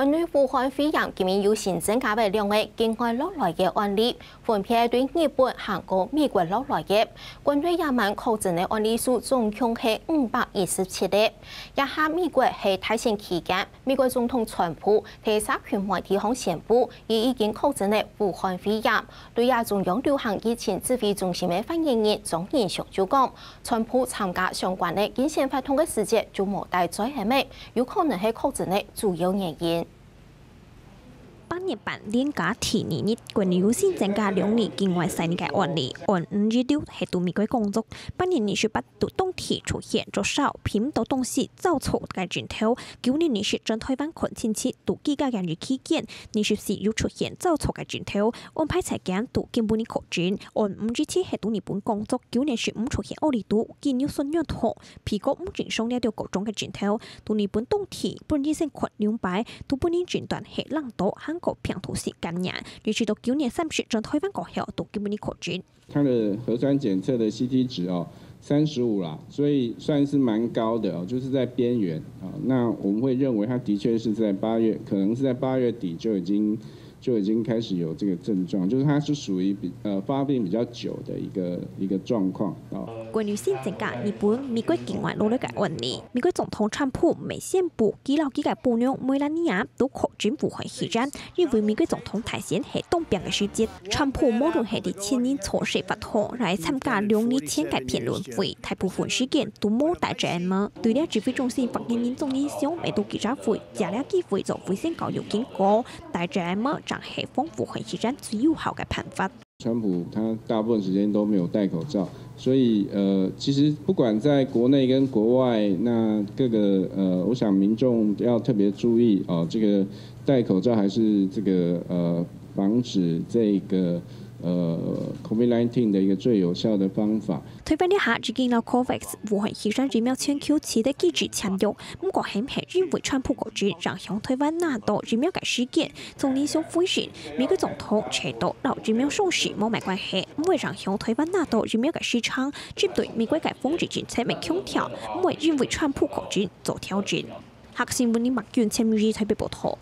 关于武汉肺炎，今年有新增加为两位境外落来的案例，分别对日本、韩国、美国落来的。关于也门确诊的案例数总共是五百二十七例。也下美国喺大选期间，美国总统川普喺社群媒体上宣布，已已经确诊的武汉肺炎。对亚中央流行疫情指挥中心的发言人庄仁祥就讲，川普参加相关的健线发通的时节就冇带在下面，有可能系确诊的主要原因。八年半年假提年日，关于新增加两年境外三年嘅案例，按五日六系度美国工作，八年连续八度冬天出现咗少偏到东西造错嘅镜头，九年连续正台湾群亲戚度几家人日期间，连续四又出现造错嘅镜头，安排才间度根本嘅扩展，按五日七系度日本工作，九年十五出现奥利度见有信仰痛，皮革五正上了条各种嘅镜头，度日本冬天本日先群两百，度半年诊断系冷多。个平图式感染，预计到九年三十，正台湾国后都基本的可准。它的核酸检测的 CT 值哦，三十五啦，所以算是蛮高的哦，就是在边缘啊。那我们会认为它的确是在八月，可能是在八月底就已经。就已经开始有这个症状，就是它是属于比呃发病比较久的一个一个状况啊。关于新增加日本、美国境外落嚟嘅问题，美国总统川普未宣布几老几个部长梅兰妮亚都确诊武汉肺炎，因为美国总统台前系东边嘅时节，川普无论系啲千年措施不妥来参加两年前嘅辩论会，大部分时间都冇带着 M。对呢指挥中心发言人总影响未到记者会，借了机会做卫生教育警告，带着 M。上系丰富会期间最有效嘅办法。川普他大部分时间都没有戴口罩，所以呃，其实不管在国内跟国外，那各个呃，我想民众要特别注意哦，这个戴口罩还是这个呃，防止这个。呃，COVID-19 的一个最有效的方法。推翻一下，只见到 COVAX 武汉疫苗疫苗全球期的机制强调，不过很平认为川普国军让向台湾拿到疫苗嘅事件，从联想回信，美国总统扯到老疫苗送时冇咩关系，唔会让向台湾拿到疫苗嘅市场，针对美国嘅封治政策未空调，唔会因为川普国军做调整。黑新闻的麦卷前日台北报道。